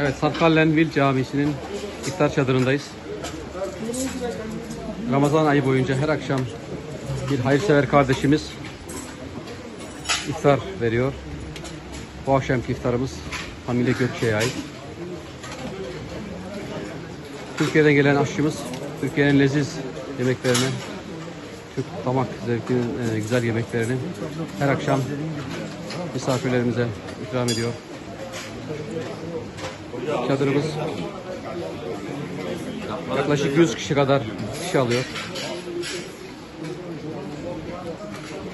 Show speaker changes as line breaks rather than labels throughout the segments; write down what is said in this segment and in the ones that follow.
Evet Sarkallenvil Camisi'nin iftar çadırındayız. Ramazan ayı boyunca her akşam bir hayırsever kardeşimiz iftar veriyor. Bu akşamki iftarımız Hamile Gökçe'ye ait. Türkiye'den gelen aşçımız Türkiye'nin leziz yemeklerini, Türk damak zevkinin e, güzel yemeklerini her akşam misafirlerimize ikram ediyor. Çadırımız yaklaşık 100 kişi kadar kişi alıyor.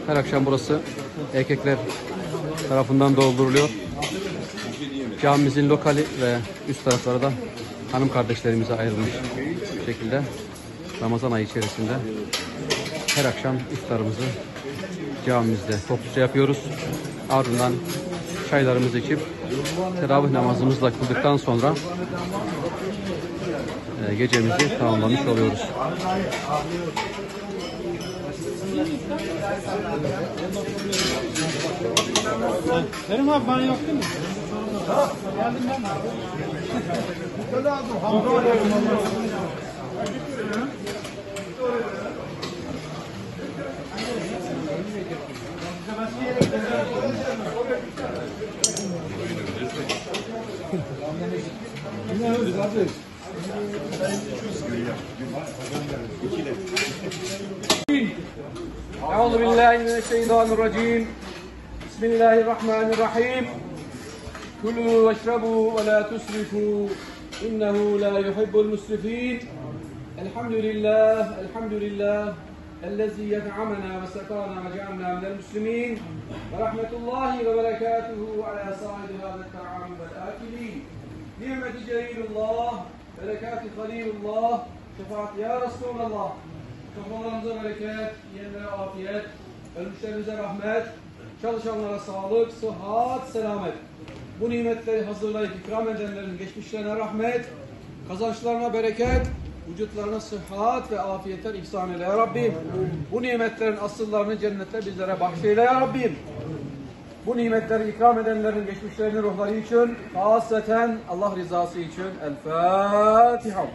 Her akşam burası erkekler tarafından dolduruluyor. Camimizin lokali ve üst tarafları da hanım kardeşlerimize ayrılmış şekilde Ramazan ayı içerisinde her akşam iftarımızı camimizde topluca yapıyoruz. Ardından çaylarımızı içip teravih namazımızı da kıldıktan sonra e, gecemizi tamamlamış oluyoruz.
Benim abi bana yok değil mi? Geldim ben.
أعوذ بالله من الشيطان الرجيم. بسم الله الرحمن الرحيم. كلوا واشربوا ولا تسرفوا. إنه لا يحب المسرفين. الحمد لله الحمد لله الذي يدعمنا وسقانا وجعلنا من المسلمين. ورحمة الله وبركاته على صاحب هذا الطعام والآكلين. Celilullah, berekatü halilullah, şefaat ya Resulallah. Kafalarımıza bereket, yiyenlere afiyet, ölmüşlerimize rahmet, çalışanlara sağlık, sıhhat, selamet. Bu nimetleri hazırlayıp ikram edenlerin geçmişlerine rahmet, kazançlarına bereket, vücutlarına sıhhat ve afiyetler ihsan eyle ya Rabbim. Bu nimetlerin asıllarını cennette bizlere bahşeyle ya Rabbim. Bu nimetleri ikram edenlerin geçmişlerinin ruhları için, hasreten Allah rızası için El Fatiha.